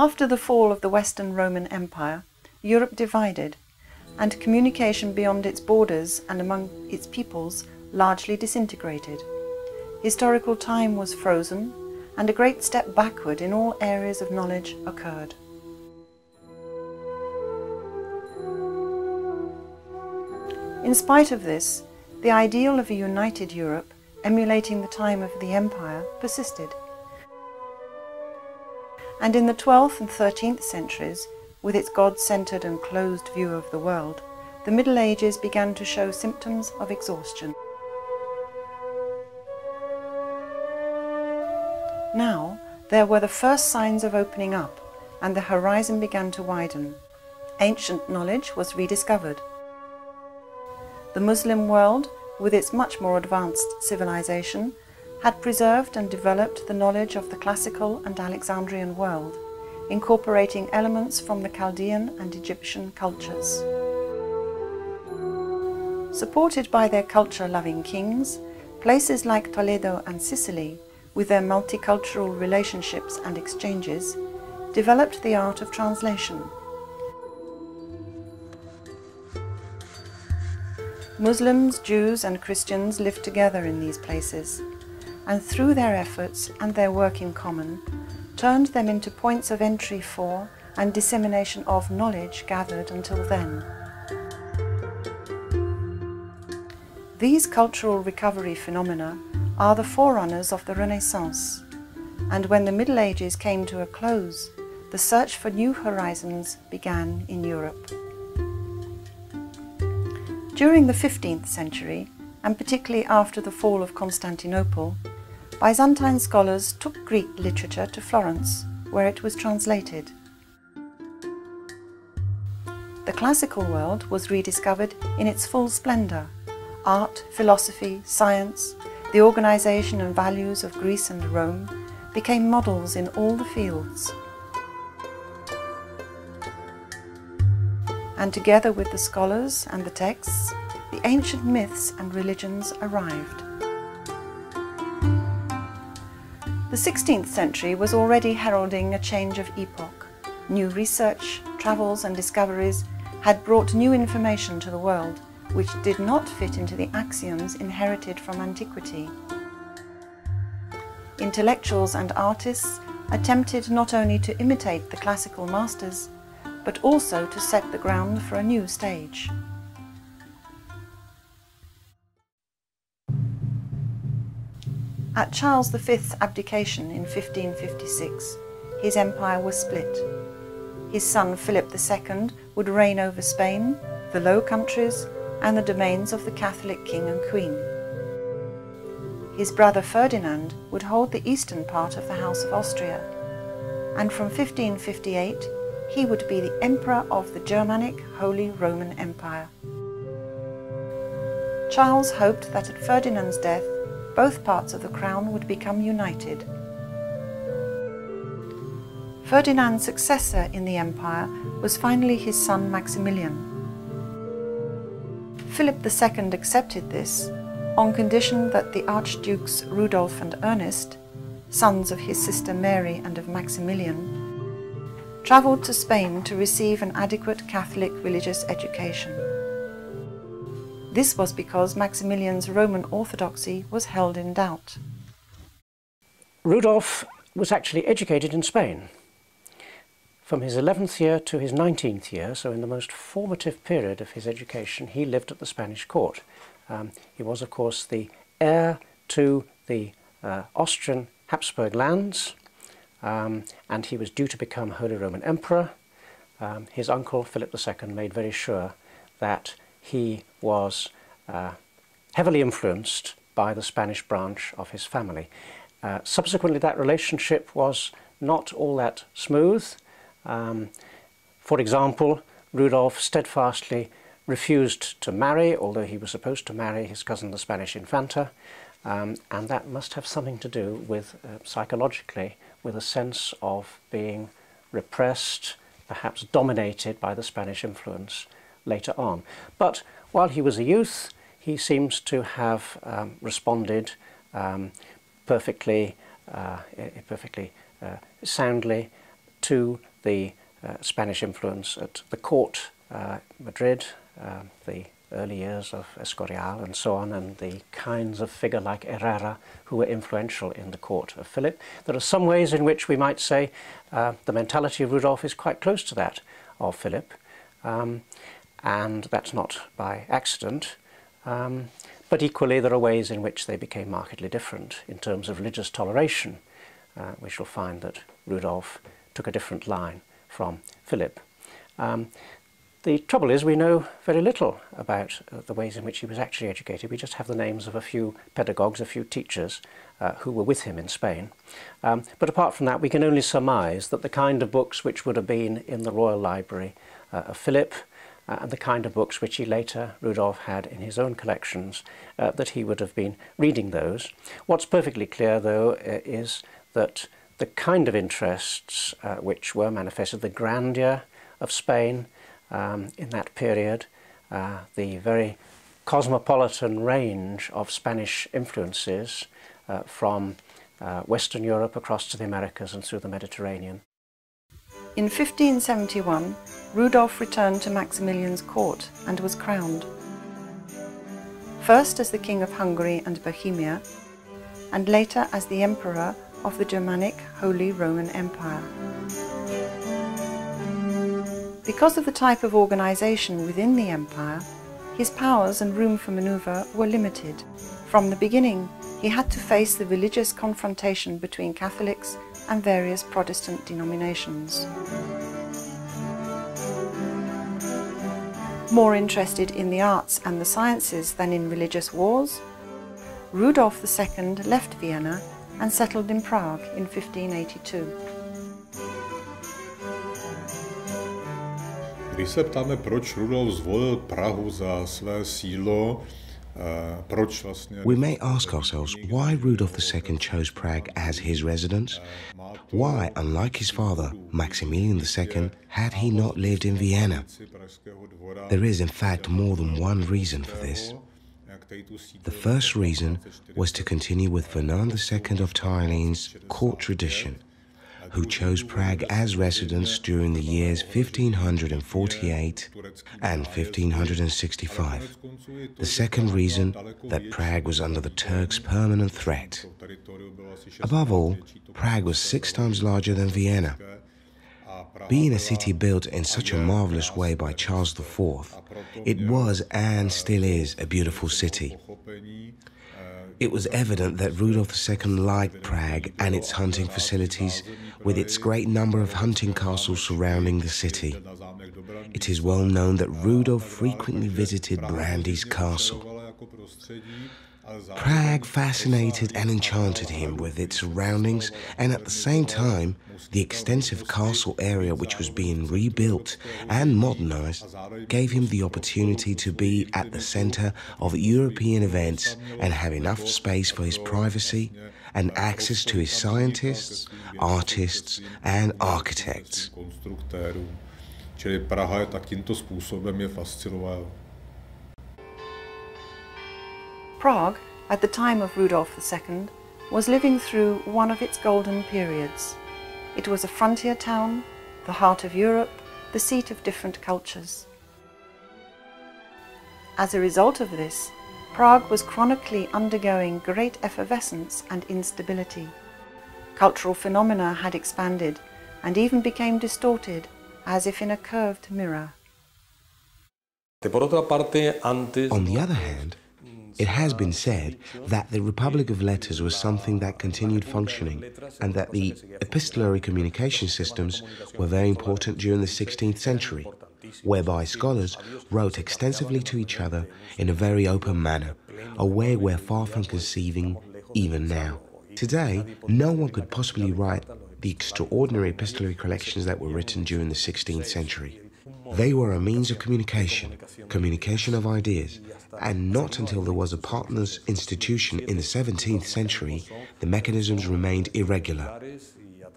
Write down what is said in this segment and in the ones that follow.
After the fall of the Western Roman Empire, Europe divided, and communication beyond its borders and among its peoples largely disintegrated. Historical time was frozen, and a great step backward in all areas of knowledge occurred. In spite of this, the ideal of a united Europe, emulating the time of the Empire, persisted. And in the 12th and 13th centuries, with its God-centered and closed view of the world, the Middle Ages began to show symptoms of exhaustion. Now, there were the first signs of opening up, and the horizon began to widen. Ancient knowledge was rediscovered. The Muslim world, with its much more advanced civilization, had preserved and developed the knowledge of the classical and Alexandrian world, incorporating elements from the Chaldean and Egyptian cultures. Supported by their culture-loving kings, places like Toledo and Sicily, with their multicultural relationships and exchanges, developed the art of translation. Muslims, Jews and Christians lived together in these places, and through their efforts and their work in common, turned them into points of entry for and dissemination of knowledge gathered until then. These cultural recovery phenomena are the forerunners of the Renaissance, and when the Middle Ages came to a close, the search for new horizons began in Europe. During the 15th century, and particularly after the fall of Constantinople, Byzantine scholars took Greek literature to Florence, where it was translated. The classical world was rediscovered in its full splendour. Art, philosophy, science, the organisation and values of Greece and Rome became models in all the fields. And together with the scholars and the texts, the ancient myths and religions arrived. The 16th century was already heralding a change of epoch. New research, travels and discoveries had brought new information to the world, which did not fit into the axioms inherited from antiquity. Intellectuals and artists attempted not only to imitate the classical masters, but also to set the ground for a new stage. At Charles V's abdication in 1556, his empire was split. His son Philip II would reign over Spain, the Low Countries, and the domains of the Catholic king and queen. His brother Ferdinand would hold the eastern part of the House of Austria, and from 1558 he would be the emperor of the Germanic Holy Roman Empire. Charles hoped that at Ferdinand's death both parts of the crown would become united. Ferdinand's successor in the empire was finally his son Maximilian. Philip II accepted this on condition that the Archdukes Rudolf and Ernest, sons of his sister Mary and of Maximilian, travelled to Spain to receive an adequate Catholic religious education. This was because Maximilian's Roman orthodoxy was held in doubt. Rudolf was actually educated in Spain. From his 11th year to his 19th year, so in the most formative period of his education, he lived at the Spanish court. Um, he was, of course, the heir to the uh, Austrian Habsburg lands, um, and he was due to become Holy Roman Emperor. Um, his uncle, Philip II, made very sure that he was uh, heavily influenced by the Spanish branch of his family. Uh, subsequently, that relationship was not all that smooth. Um, for example, Rudolf steadfastly refused to marry, although he was supposed to marry his cousin, the Spanish Infanta, um, and that must have something to do with, uh, psychologically, with a sense of being repressed, perhaps dominated by the Spanish influence later on. But while he was a youth, he seems to have um, responded um, perfectly, uh, perfectly uh, soundly to the uh, Spanish influence at the court, uh, Madrid, uh, the early years of Escorial and so on, and the kinds of figure like Herrera who were influential in the court of Philip. There are some ways in which we might say uh, the mentality of Rudolf is quite close to that of Philip, um, and that's not by accident. Um, but equally, there are ways in which they became markedly different in terms of religious toleration. Uh, we shall find that Rudolf took a different line from Philip. Um, the trouble is we know very little about uh, the ways in which he was actually educated. We just have the names of a few pedagogues, a few teachers uh, who were with him in Spain. Um, but apart from that, we can only surmise that the kind of books which would have been in the Royal Library uh, of Philip uh, and the kind of books which he later, Rudolf, had in his own collections, uh, that he would have been reading those. What's perfectly clear, though, uh, is that the kind of interests which were manifested, the grandeur of Spain, um, in that period, uh, the very cosmopolitan range of Spanish influences uh, from uh, Western Europe across to the Americas and through the Mediterranean. In 1571, Rudolf returned to Maximilian's court and was crowned. First as the King of Hungary and Bohemia, and later as the Emperor of the Germanic Holy Roman Empire. Because of the type of organisation within the empire, his powers and room for manoeuvre were limited. From the beginning, he had to face the religious confrontation between Catholics and various Protestant denominations. More interested in the arts and the sciences than in religious wars, Rudolf II left Vienna and settled in Prague in 1582. Když se ptáme, proč Rudolf zvolil Prahu za své sídlo, uh, Uh, we may ask ourselves why Rudolf II chose Prague as his residence. Why, unlike his father, Maximilian II, had he not lived in Vienna? There is, in fact, more than one reason for this. The first reason was to continue with Ferdinand II of Tyrolene's court tradition who chose Prague as residence during the years 1548 and 1565. The second reason that Prague was under the Turks' permanent threat. Above all, Prague was six times larger than Vienna. Being a city built in such a marvelous way by Charles IV, it was and still is a beautiful city. It was evident that Rudolf II liked Prague and its hunting facilities, with its great number of hunting castles surrounding the city. It is well known that Rudolf frequently visited Brandýs castle. Prague fascinated and enchanted him with its surroundings and at the same time the extensive castle area which was being rebuilt and modernized gave him the opportunity to be at the center of European events and have enough space for his privacy and access to his scientists, artists and architects. Čili Praha takýmto způsobem je fascinovala. Prague, at the time of Rudolf II, was living through one of its golden periods. It was a frontier town, the heart of Europe, the seat of different cultures. As a result of this, Prague was chronically undergoing great effervescence and instability. Cultural phenomena had expanded and even became distorted as if in a curved mirror. On the other hand, it has been said that the Republic of Letters was something that continued functioning and that the epistolary communication systems were very important during the 16th century, whereby scholars wrote extensively to each other in a very open manner, a way we're far from conceiving even now. Today, no one could possibly write the extraordinary epistolary collections that were written during the 16th century. They were a means of communication, communication of ideas, and not until there was a partners institution in the 17th century, the mechanisms remained irregular.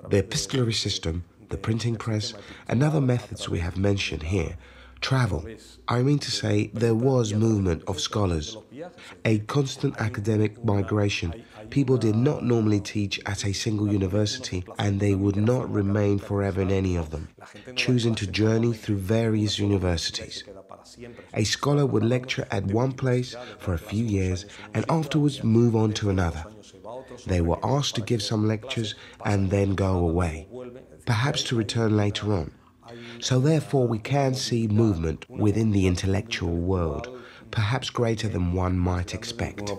The epistolary system, the printing press, and other methods we have mentioned here Travel. I mean to say, there was movement of scholars, a constant academic migration. People did not normally teach at a single university, and they would not remain forever in any of them, choosing to journey through various universities. A scholar would lecture at one place for a few years and afterwards move on to another. They were asked to give some lectures and then go away, perhaps to return later on. So therefore we can see movement within the intellectual world, perhaps greater than one might expect.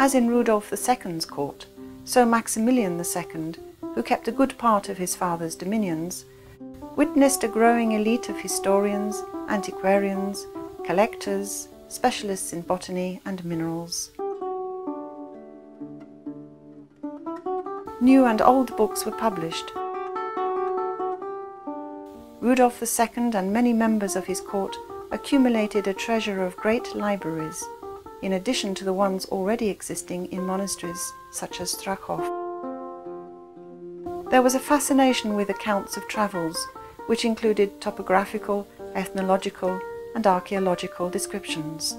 As in Rudolf II's court, so Maximilian II, who kept a good part of his father's dominions, witnessed a growing elite of historians, antiquarians, collectors, specialists in botany and minerals. New and old books were published. Rudolf II and many members of his court accumulated a treasure of great libraries, in addition to the ones already existing in monasteries such as Strahov. There was a fascination with accounts of travels, which included topographical, ethnological, and archaeological descriptions.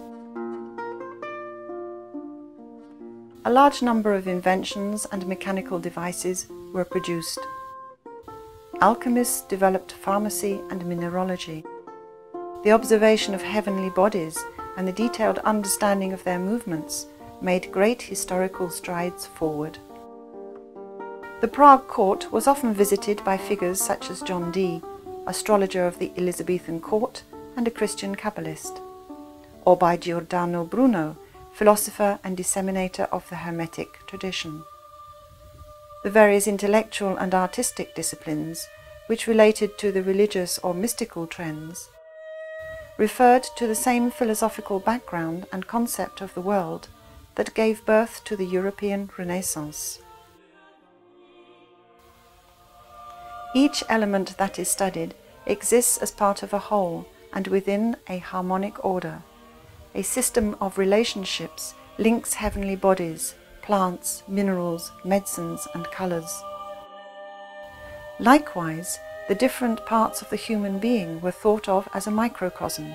A large number of inventions and mechanical devices were produced. Alchemists developed pharmacy and mineralogy. The observation of heavenly bodies and the detailed understanding of their movements made great historical strides forward. The Prague court was often visited by figures such as John Dee, astrologer of the Elizabethan court and a Christian Kabbalist, or by Giordano Bruno, philosopher and disseminator of the Hermetic tradition. The various intellectual and artistic disciplines, which related to the religious or mystical trends, referred to the same philosophical background and concept of the world that gave birth to the European Renaissance. Each element that is studied exists as part of a whole and within a harmonic order a system of relationships links heavenly bodies, plants, minerals, medicines, and colours. Likewise, the different parts of the human being were thought of as a microcosm.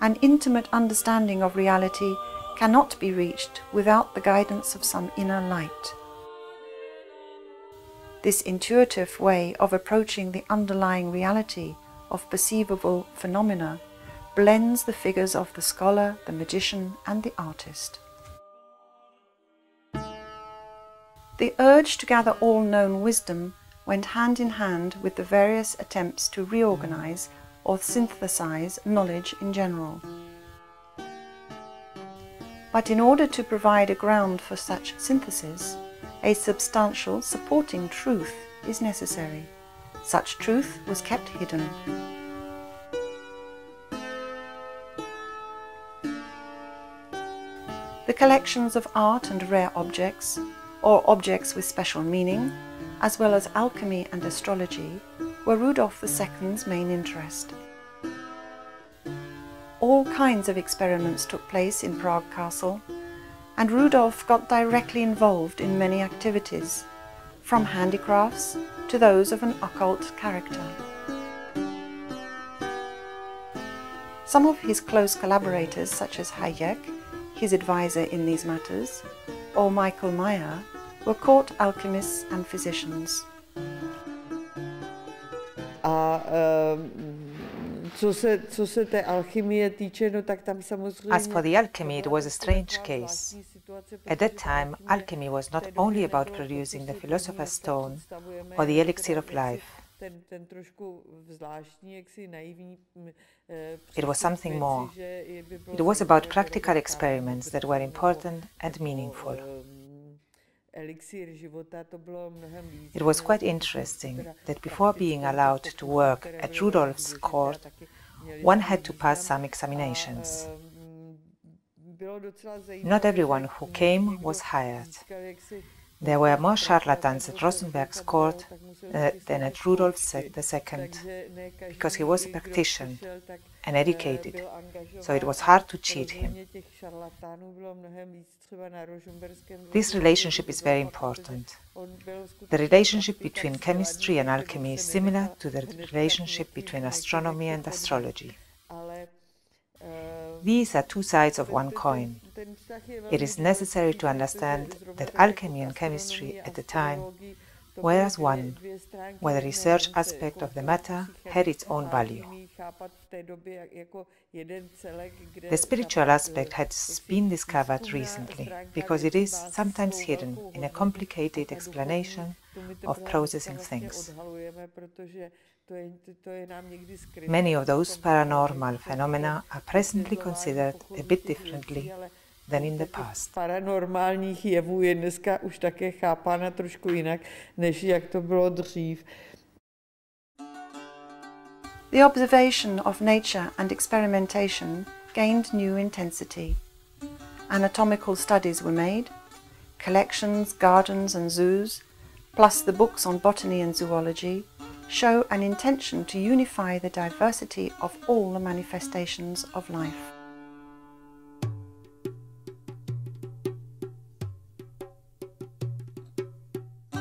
An intimate understanding of reality cannot be reached without the guidance of some inner light. This intuitive way of approaching the underlying reality of perceivable phenomena blends the figures of the scholar, the magician, and the artist. The urge to gather all known wisdom went hand in hand with the various attempts to reorganize or synthesize knowledge in general. But in order to provide a ground for such synthesis, a substantial supporting truth is necessary. Such truth was kept hidden. The collections of art and rare objects, or objects with special meaning, as well as alchemy and astrology, were Rudolf II's main interest. All kinds of experiments took place in Prague Castle, and Rudolf got directly involved in many activities, from handicrafts to those of an occult character. Some of his close collaborators, such as Hájek, his advisor in these matters, or Michael Maier, were court alchemists and physicians. A um, co se, co se té alchymie týče, no tak tam samozřejmě... As for the alchemy, it was a strange case. At that time, alchemy was not only about producing the philosopher's stone or the elixir of life. It was something more. It was about practical experiments that were important and meaningful. It was quite interesting that before being allowed to work at Rudolf's court, one had to pass some examinations. Not everyone who came was hired. There were more charlatans at Rosenberg's court uh, than at Rudolf II, because he was a practitioner and educated, so it was hard to cheat him. This relationship is very important. The relationship between chemistry and alchemy is similar to the relationship between astronomy and astrology. These are two sides of one coin. It is necessary to understand that alchemy and chemistry at the time were as one, where the research aspect of the matter had its own value. The spiritual aspect has been discovered recently because it is sometimes hidden in a complicated explanation of processing things. Many of those paranormal phenomena are presently considered a bit differently than in the past. Paranormálních jevů je dneska už také chápána trošku jinak, než jak to bylo dřív. The observation of nature and experimentation gained new intensity. Anatomical studies were made, collections, gardens, and zoos, plus the books on botany and zoology, show an intention to unify the diversity of all the manifestations of life.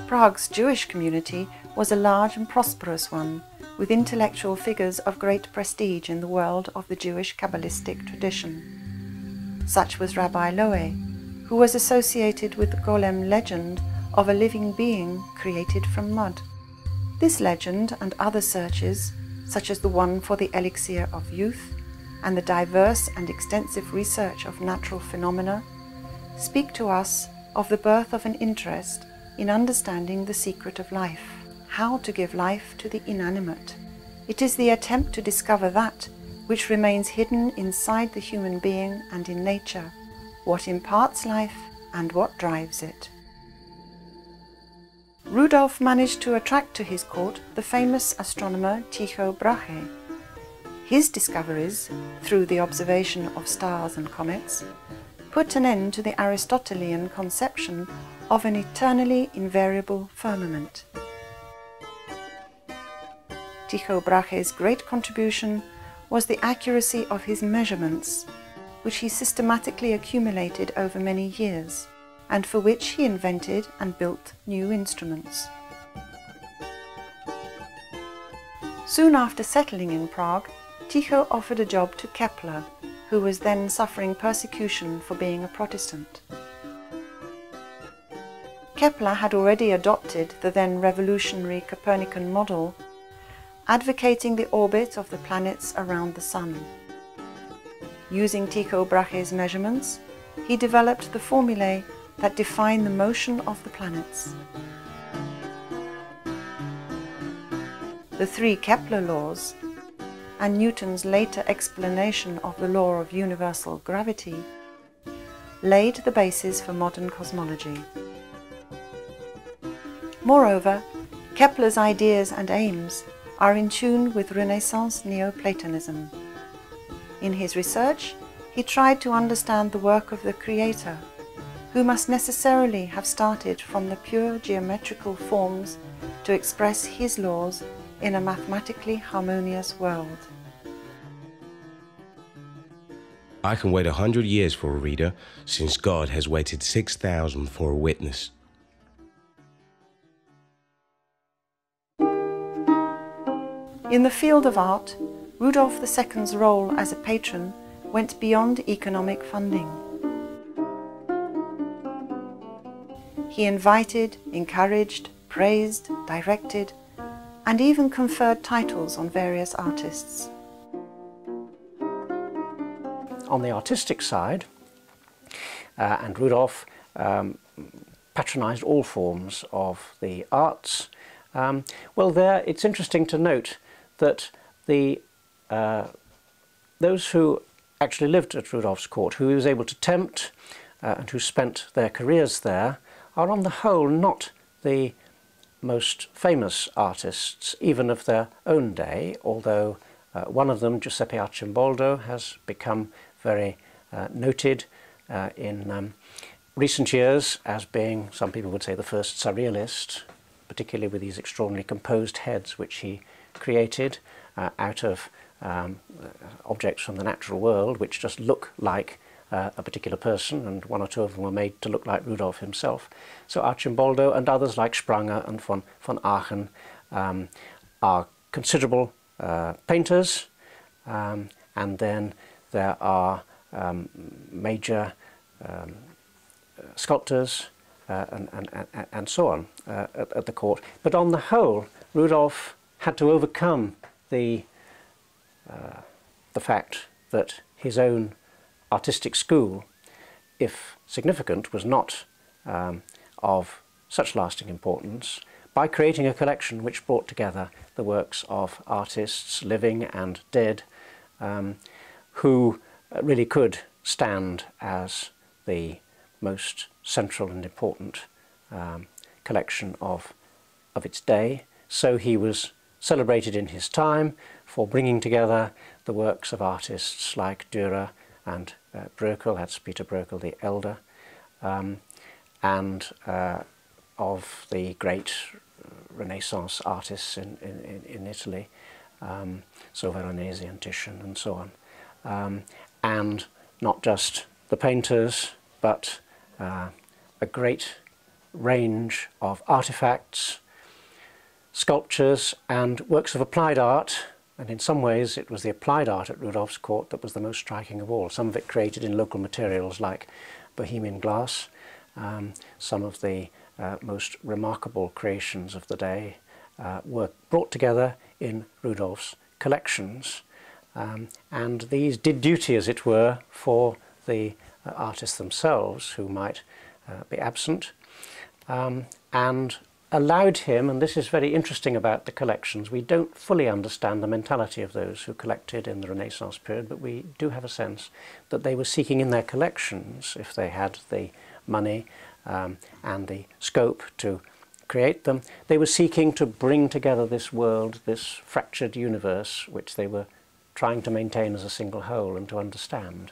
Prague's Jewish community was a large and prosperous one, with intellectual figures of great prestige in the world of the Jewish Kabbalistic tradition. Such was Rabbi Loew, who was associated with the Golem legend of a living being created from mud. This legend and other searches, such as the one for the elixir of youth and the diverse and extensive research of natural phenomena, speak to us of the birth of an interest in understanding the secret of life, how to give life to the inanimate. It is the attempt to discover that which remains hidden inside the human being and in nature, what imparts life and what drives it. Rudolf managed to attract to his court the famous astronomer Tycho Brahe. His discoveries, through the observation of stars and comets, put an end to the Aristotelian conception of an eternally invariable firmament. Tycho Brahe's great contribution was the accuracy of his measurements, which he systematically accumulated over many years and for which he invented and built new instruments. Soon after settling in Prague, Tycho offered a job to Kepler, who was then suffering persecution for being a Protestant. Kepler had already adopted the then revolutionary Copernican model, advocating the orbit of the planets around the Sun. Using Tycho Brahe's measurements, he developed the formulae that define the motion of the planets. The three Kepler laws and Newton's later explanation of the law of universal gravity laid the basis for modern cosmology. Moreover, Kepler's ideas and aims are in tune with Renaissance Neoplatonism. In his research, he tried to understand the work of the Creator who must necessarily have started from the pure geometrical forms to express his laws in a mathematically harmonious world. I can wait a hundred years for a reader, since God has waited six thousand for a witness. In the field of art, Rudolf II's role as a patron went beyond economic funding. He invited, encouraged, praised, directed, and even conferred titles on various artists. On the artistic side, uh, and Rudolf um, patronized all forms of the arts. Um, well, there it's interesting to note that the uh, those who actually lived at Rudolf's court, who he was able to tempt uh, and who spent their careers there, are on the whole not the most famous artists, even of their own day, although uh, one of them, Giuseppe Arcimboldo, has become very uh, noted uh, in um, recent years as being, some people would say, the first surrealist particularly with these extraordinarily composed heads which he created uh, out of um, objects from the natural world which just look like uh, a particular person, and one or two of them were made to look like Rudolf himself. So Arcimboldo and others like Spranger and von, von Aachen um, are considerable uh, painters, um, and then there are um, major um, sculptors uh, and, and, and, and, so on uh, at, at, the court. But on the whole, Rudolf had to overcome the, uh, the fact that his own artistic school, if significant, was not um, of such lasting importance by creating a collection which brought together the works of artists, living and dead, um, who really could stand as the most central and important um, collection of, of its day. So he was celebrated in his time for bringing together the works of artists like Dürer and uh, Bruegel, that's Peter Bruegel the elder, um, and uh, of the great Renaissance artists in, in, in Italy, um, so Veronese and Titian and so on. Um, and not just the painters, but uh, a great range of artifacts, sculptures and works of applied art and in some ways it was the applied art at Rudolph's court that was the most striking of all. Some of it created in local materials like Bohemian glass, um, some of the uh, most remarkable creations of the day uh, were brought together in Rudolph's collections um, and these did duty as it were for the uh, artists themselves who might uh, be absent um, and allowed him, and this is very interesting about the collections, we don't fully understand the mentality of those who collected in the Renaissance period, but we do have a sense that they were seeking in their collections, if they had the money um, and the scope to create them, they were seeking to bring together this world, this fractured universe, which they were trying to maintain as a single whole and to understand.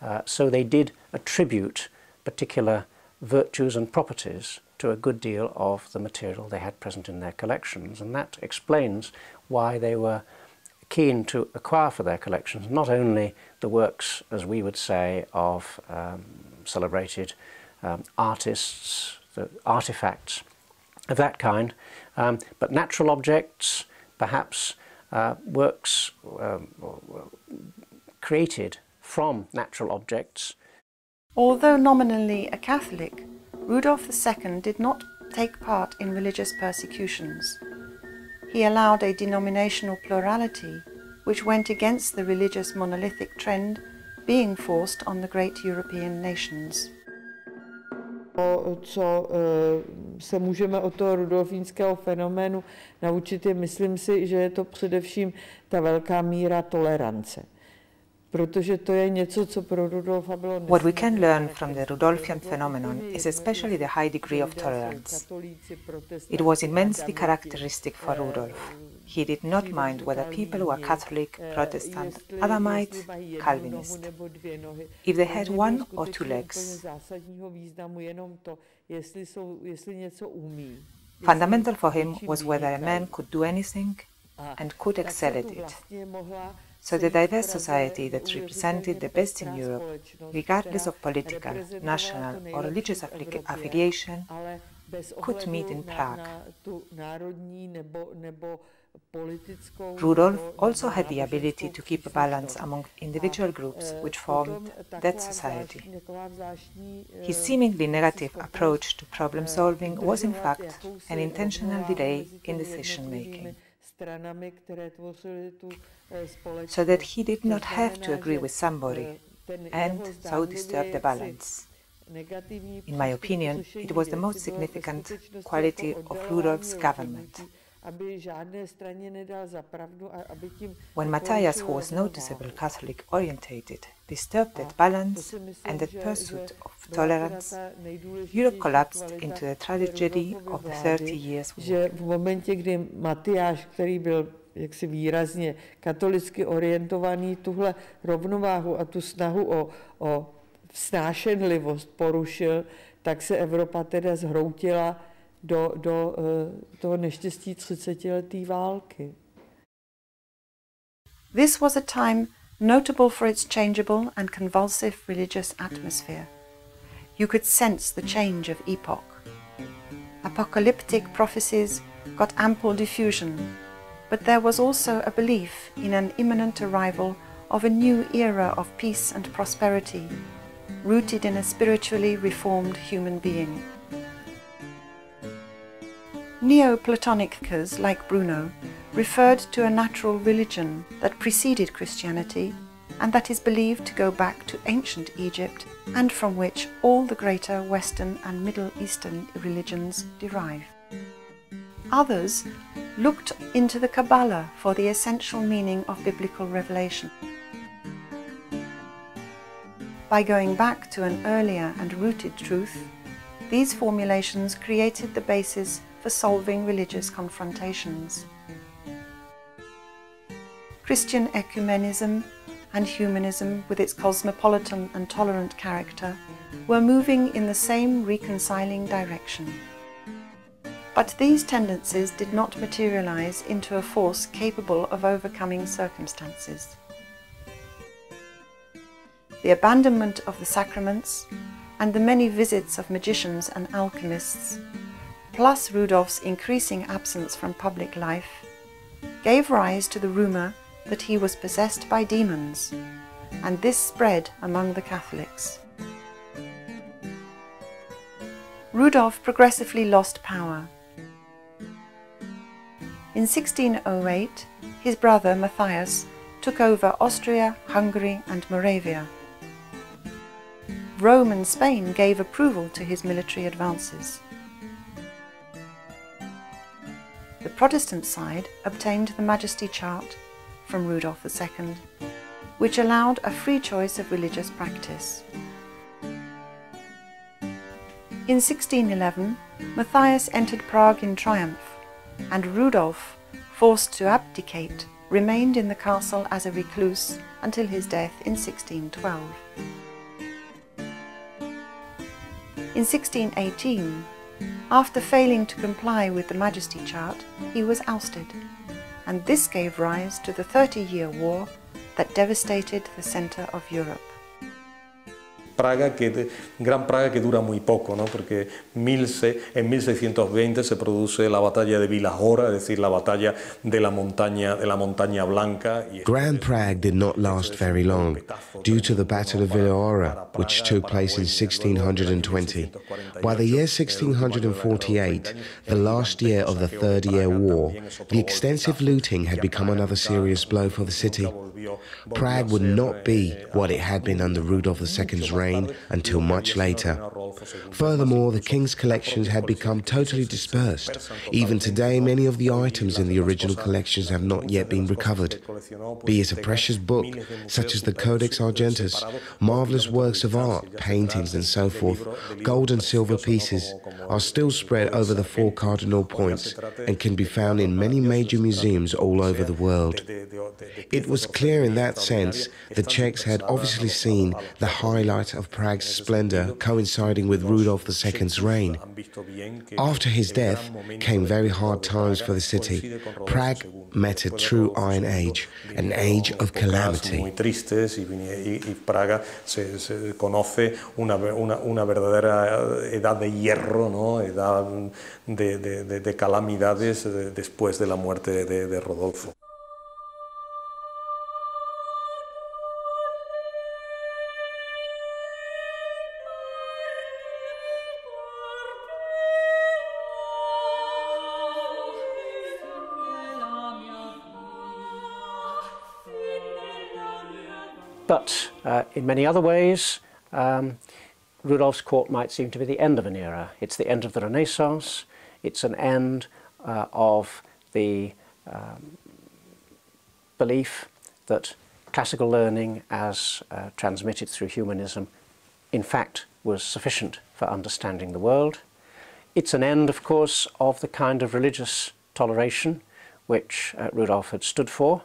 Uh, so they did attribute particular virtues and properties to a good deal of the material they had present in their collections, and that explains why they were keen to acquire for their collections not only the works, as we would say, of um, celebrated um, artists, the artifacts of that kind, um, but natural objects, perhaps uh, works um, created from natural objects. Although nominally a Catholic, Rudolf II did not take part in religious persecutions. He allowed a denominational plurality which went against the religious monolithic trend being forced on the great European nations. Co eh, se můžeme od toho rudolfínského fenoménu naučit, je, myslím si, že je to především ta velká míra tolerance. What we can learn from the Rudolfian phenomenon is especially the high degree of tolerance. It was immensely characteristic for Rudolf. He did not mind whether people were Catholic, Protestant, Adamite, Calvinist. If they had one or two legs, fundamental for him was whether a man could do anything and could excel at it. So the diverse society that represented the best in Europe, regardless of political, national or religious affiliation, could meet in Prague. Rudolf also had the ability to keep a balance among individual groups which formed that society. His seemingly negative approach to problem solving was in fact an intentional delay in decision making so that he did not have to agree with somebody and so disturb the balance. In my opinion, it was the most significant quality of Rudolf's government. When Matthias, who was noticeably Catholic orientated, disturbed that balance and that pursuit of tolerance, Europe collapsed into the tragedy of the Thirty Years' War. Jaksi výrazně katolicky orientovaný, tuhle rovnováhu a tu snahu o, o snášenlivost porušil, tak se Evropa teda zhroutila do, do uh, toho neštěstí 30 války. This was a time notable for its changeable and convulsive religious atmosphere. You could sense the change of epoch. Apocalyptic prophecies got ample diffusion, but there was also a belief in an imminent arrival of a new era of peace and prosperity, rooted in a spiritually reformed human being. Neoplatonic like Bruno referred to a natural religion that preceded Christianity and that is believed to go back to ancient Egypt and from which all the greater Western and Middle Eastern religions derive. Others looked into the Kabbalah for the essential meaning of biblical revelation. By going back to an earlier and rooted truth, these formulations created the basis for solving religious confrontations. Christian ecumenism and humanism, with its cosmopolitan and tolerant character, were moving in the same reconciling direction. But these tendencies did not materialize into a force capable of overcoming circumstances. The abandonment of the sacraments and the many visits of magicians and alchemists, plus Rudolf's increasing absence from public life, gave rise to the rumor that he was possessed by demons, and this spread among the Catholics. Rudolf progressively lost power. In 1608, his brother Matthias took over Austria, Hungary and Moravia. Rome and Spain gave approval to his military advances. The Protestant side obtained the Majesty Chart from Rudolf II, which allowed a free choice of religious practice. In 1611, Matthias entered Prague in triumph, and Rudolf, forced to abdicate, remained in the castle as a recluse until his death in 1612. In 1618, after failing to comply with the Majesty Chart, he was ousted and this gave rise to the Thirty Year War that devastated the center of Europe. Praga, que, gran Praga que dura muy poco, ¿no? porque milse, en 1620 se produce la batalla de Vilahora, es decir, la batalla de la montaña, de la montaña blanca. Grand Prague did not last very long due to the Battle of Vilahora, which took place in 1620. By the year 1648, the last year of the Third Year War, the extensive looting had become another serious blow for the city. Prague would not be what it had been under Rudolf II's reign until much later. Furthermore, the king's collections had become totally dispersed. Even today, many of the items in the original collections have not yet been recovered. Be it a precious book, such as the Codex Argenteus, marvelous works of art, paintings, and so forth, gold and silver pieces, are still spread over the four cardinal points and can be found in many major museums all over the world. It was clear in that sense the Czechs had obviously seen the highlight of Prague's splendor coinciding with Rudolf II's reign. After his death came very hard times for the city. Prague met a true Iron Age, an age of calamity. Eh, Praga se, se conoce una, una, una, verdadera edad de hierro, ¿no? edad de, de, de calamidades después de la muerte de, de Rodolfo. But uh, in many other ways, um, court might seem to be the end of an era. It's the end of the Renaissance. It's an end uh, of the um, belief that classical learning as uh, transmitted through humanism in fact was sufficient for understanding the world. It's an end, of course, of the kind of religious toleration which uh, Rudolf had stood for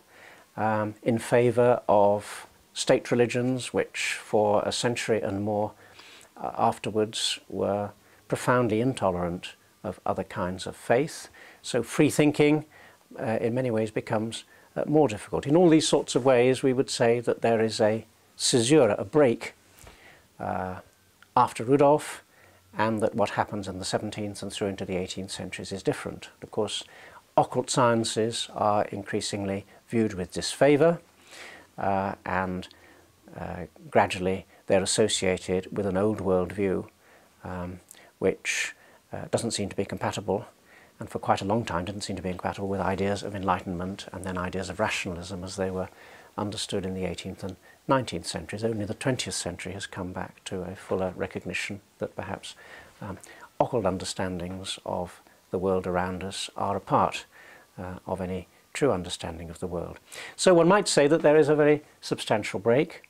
um, in favour of state religions, which for a century and more uh, afterwards were profoundly intolerant of other kinds of faith. So free thinking uh, in many ways becomes uh, more difficult. In all these sorts of ways we would say that there is a caesura, a break uh, after Rudolf and that what happens in the 17th and through into the 18th centuries is different. Of course, occult sciences are increasingly viewed with disfavour uh, and uh, gradually they're associated with an old world view um, which uh, doesn't seem to be compatible and for quite a long time didn't seem to be compatible with ideas of enlightenment and then ideas of rationalism as they were understood in the 18th and 19th centuries. Only the 20th century has come back to a fuller recognition that perhaps um, occult understandings of the world around us are a part uh, of any true understanding of the world. So one might say that there is a very substantial break,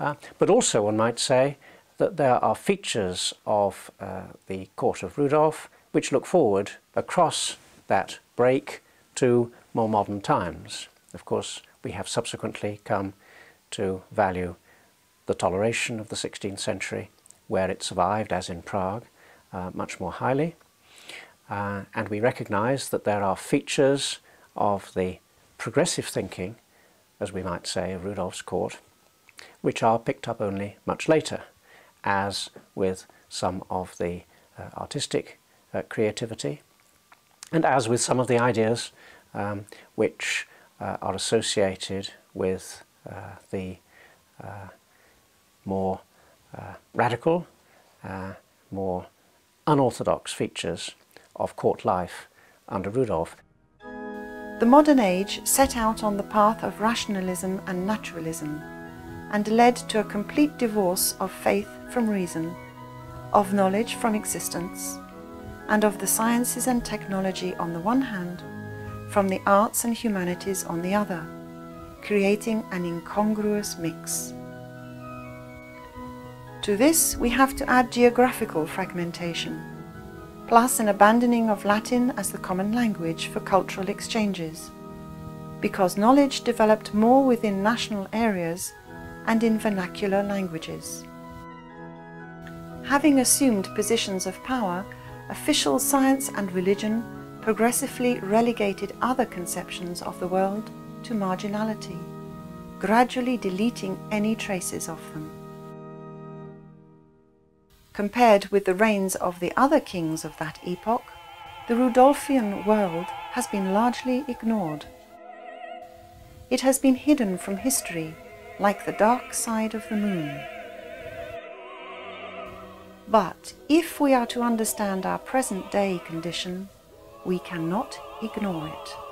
uh, but also one might say that there are features of uh, the court of Rudolf which look forward across that break to more modern times. Of course, we have subsequently come to value the toleration of the 16th century, where it survived, as in Prague, uh, much more highly. Uh, and we recognize that there are features of the progressive thinking, as we might say, of Rudolf's court, which are picked up only much later, as with some of the uh, artistic uh, creativity, and as with some of the ideas um, which uh, are associated with uh, the uh, more uh, radical, more unorthodox features of court life under Rudolf. The modern age set out on the path of rationalism and naturalism and led to a complete divorce of faith from reason, of knowledge from existence, and of the sciences and technology on the one hand, from the arts and humanities on the other creating an incongruous mix. To this we have to add geographical fragmentation, plus an abandoning of Latin as the common language for cultural exchanges, because knowledge developed more within national areas and in vernacular languages. Having assumed positions of power, official science and religion progressively relegated other conceptions of the world to marginality, gradually deleting any traces of them. Compared with the reigns of the other kings of that epoch, the Rudolfian world has been largely ignored. It has been hidden from history like the dark side of the moon. But if we are to understand our present day condition, we cannot ignore it.